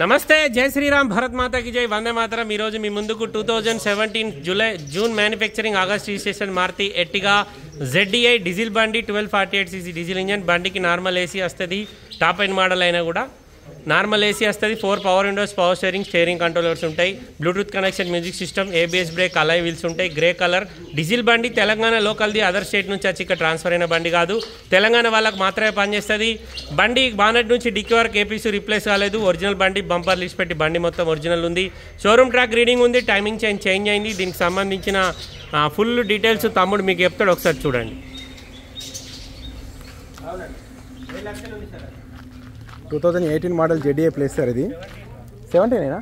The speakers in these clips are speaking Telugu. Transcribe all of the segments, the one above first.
నమస్తే జై శ్రీరామ్ భరత్ మాతకి జై వందే మాతరం ఈరోజు మీ ముందుకు two thousand seventeen July June manufacturing August registration Maruti Ertiga ZDI diesel బండి twelve forty eight CC diesel engine బండికి నార్మల్ ఏసీ వస్తుంది టాప్ ఎండ్ మోడల్ అయినా కూడా నార్మల్ ఏసీ వస్తుంది four power windows power steering steering controllers ఉంటాయి Bluetooth connection music system ABS brake alloy wheels ఉంటాయి గ్రే కలర్. డీజిల్ బండి తెలంగాణ లోకల్ది అదర్ స్టేట్ నుంచి వచ్చి ఇక్కడ ట్రాన్స్ఫర్ అయిన బండి కాదు. తెలంగాణ వాళ్ళకి మాత్రమే పనిచేస్తుంది. బండి బానెట్ నుంచి డిక్కి వరకు ఏపీసీ రీప్లేస్ కాలేదు. ఒరిజినల్ బండి బంపర్ లిస్ట్ పెట్టి బండి మొత్తం ఒరిజినల్ ఉంది. షోరూమ్ ట్రాక్ రీడింగ్ ఉంది టైమింగ్ చేంజ్ చేంజ్ అయింది. దీనికి సంబంధించిన ఫుల్ డీటెయిల్స్ తమ్ముడు మీకు చెప్తాడు ఒకసారి చూడండి. Two thousand eighteen model ZDI plus sir ఇది. సెవెంటీనేనా?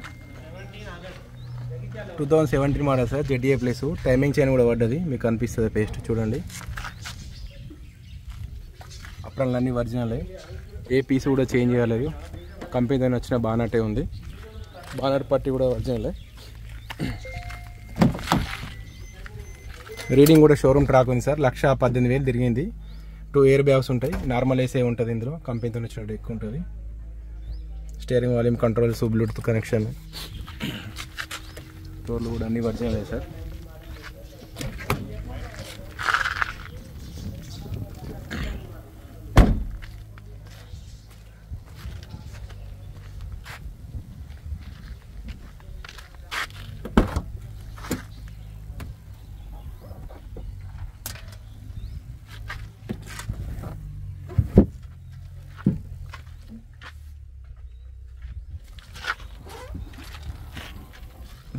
Two thousand seventeen model sir ZDI plus. Timing chain కూడా పడ్డది మీకు కనిపిస్తుంది పేస్ట్ చూడండి. అప్రాలు అన్నీ ఒరిజినలే. ఏ పీస్ కూడా చేంజ్ చేయలేదు. కంపెనీ వచ్చిన బానటే ఉంది. బానర్ పట్టి కూడా ఒరిజినలే. రీడింగ్ కూడా షోరూమ్ ట్రాక్ ఉంది సార్. లక్ష పద్దెనిమిది వేలు తిరిగింది. టూ ఎయిర్ బ్యాగ్స్ ఉంటాయి. నార్మల్ ఏసే ఉంటుంది ఇందులో. కంపెనీతో వచ్చినట్టు ఎక్కువ ఉంటుంది. Steering volume controls Bluetooth connection. డోర్లు కూడా అన్ని ఒరిజినల్ సార్.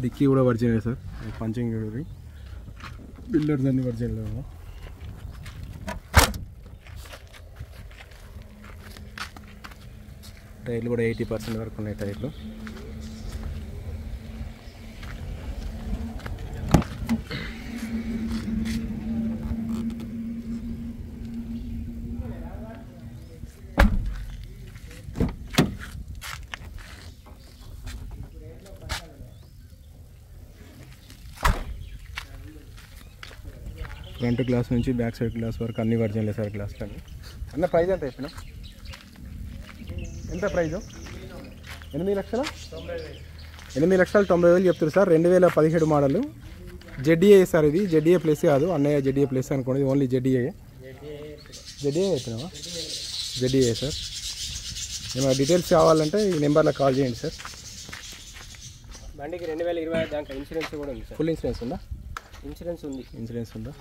డిక్కీ కూడా ఒరిజినల్ సార్. పంచింగ్ చూడండి బిల్డర్స్ అన్ని ఒరిజినల్ టైర్లు కూడా ఎయిటీ పర్సెంట్ వరకు ఉన్నాయి టైర్లు. ఫ్రంట్ గ్లాస్ నుంచి బ్యాక్ సైడ్ గ్లాస్ వరకు అన్ని ఒరిజినల్ సార్ గ్లాస్లు అన్ని అన్న ప్రైస్ ఎంత చెప్పిన ఎంత ప్రైజు? ఎనిమిది లక్షల? ఎనిమిది లక్షల తొంభై వేలు చెప్తారు సార్. రెండు వేల పదిహేడు మోడల్. జెడ్డీఏ సార్ ఇది. జెడ్డీఏ ప్లేస్ కాదు. అన్నయ్య జెడ్డీఏ ప్లేస్ అనుకోండి. Only ZDA. ZDA చెప్పినావా? ZDA sir. ఏమైనా డీటెయిల్స్ కావాలంటే ఈ నెంబర్లో కాల్ చేయండి సార్. బండికి రెండు వేల ఇరవై దాంట్లో ఇన్సూరెన్స్ కూడా ఉంది సార్. ఫుల్ ఇన్సూరెన్స్ ఉందా? ఇన్సూరెన్స్ ఉంది. ఇన్సూరెన్స్ ఉందా?